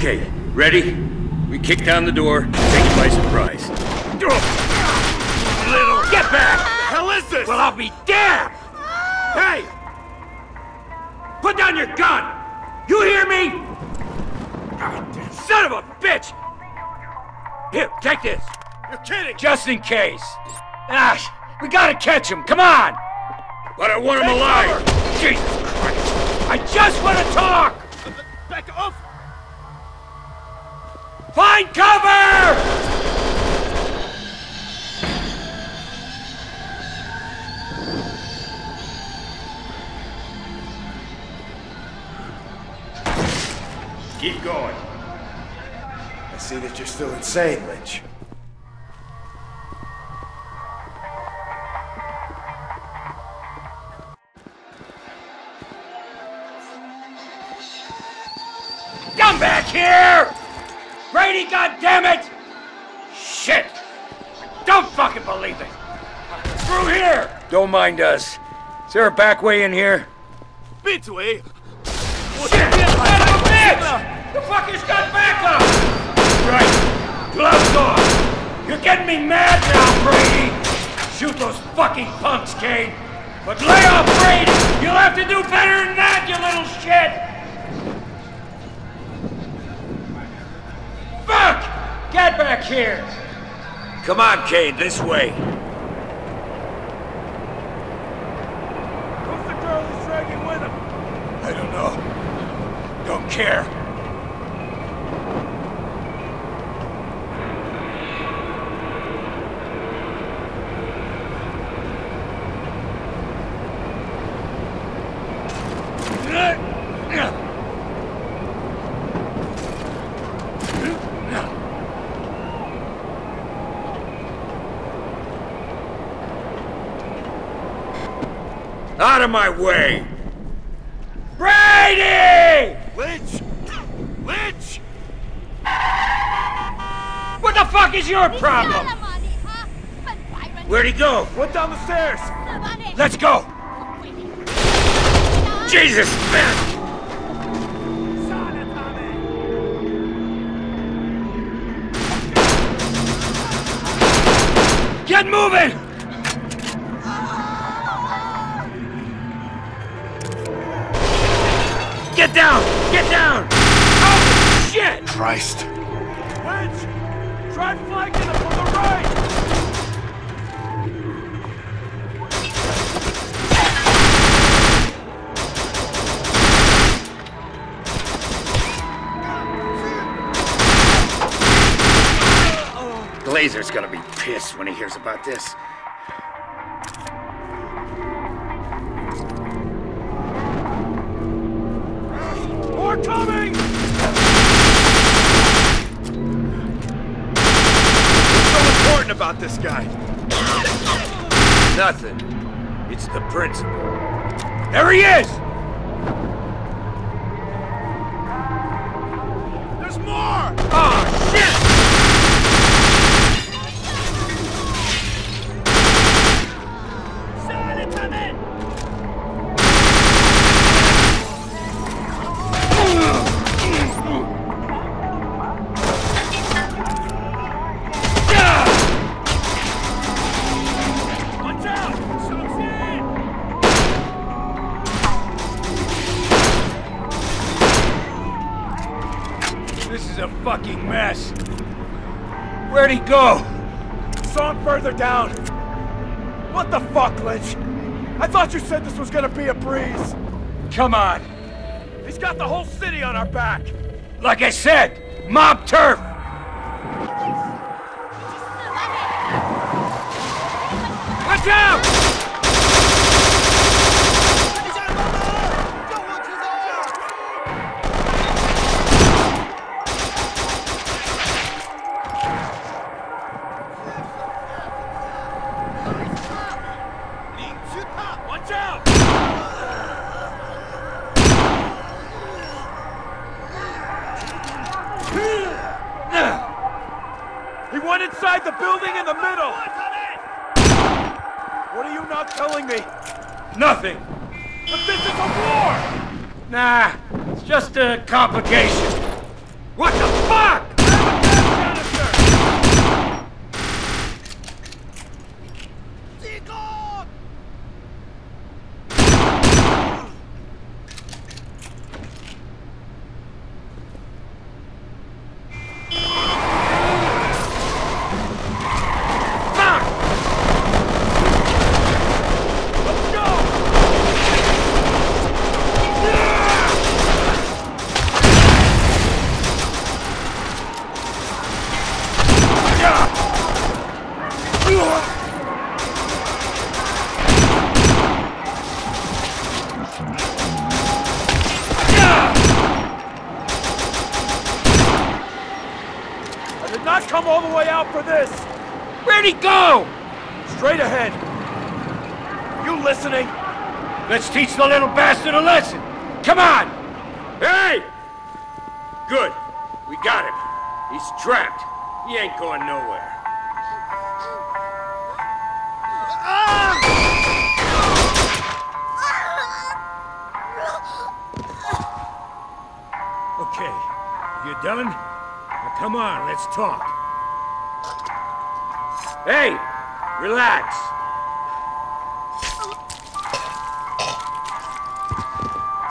Okay, ready? We kick down the door, take it by surprise. Little... Get back! The hell is this? Well, I'll be damned! Hey! Put down your gun! You hear me? Son of a bitch! Here, take this. You're kidding! Just in case. Ah, we gotta catch him, come on! But I want him alive! Jesus Christ! I just want to talk! Back off! Find cover! Keep going. I see that you're still insane, Lynch. Come back here! Brady, goddammit! Shit! Don't fucking believe it! Through here! Don't mind us. Is there a back way in here? Betway! Shit! Son of a bitch! The fucker's got backup! Right. Gloves off! You're getting me mad now, Brady! Shoot those fucking punks, Kane! But lay off Brady! You'll have to do better than that, you little shit! Fuck! Get back here! Come on, Kane, this way. Who's the girl he's dragging with him? I don't know. Don't care. Out of my way! Brady! Lynch! Lynch! What the fuck is your problem? Where'd he go? Went down the stairs! Let's go! Jesus, man! Get moving! Get down! Get down! Oh, shit! Christ. Lynch! Try flanking him from the right! Glazer's gonna be pissed when he hears about this. Coming! What's so important about this guy? Nothing. It's the principle. There he is! There's more! Oh, This is a fucking mess. Where'd he go? Saw him further down. What the fuck, Lynch? I thought you said this was gonna be a breeze. Come on. He's got the whole city on our back. Like I said, mob turf! Watch out! Watch out! He went inside the building in the middle! What are you not telling me? Nothing. Is a war! Nah, it's just a complication. What the fuck? Fuck! Let's go! I did not come all the way out for this! Where'd he go? Straight ahead! You listening? Let's teach the little bastard a lesson. Come on! Hey! Good. We got him. He's trapped. He ain't going nowhere. Okay. You done? Now come on, let's talk. Hey! Relax.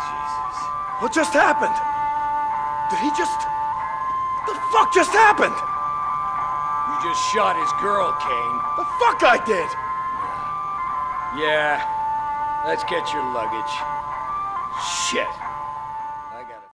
Jesus. What just happened? Did he just... The fuck just happened? You just shot his girl, Kane. The fuck I did! Yeah. Let's get your luggage. Shit.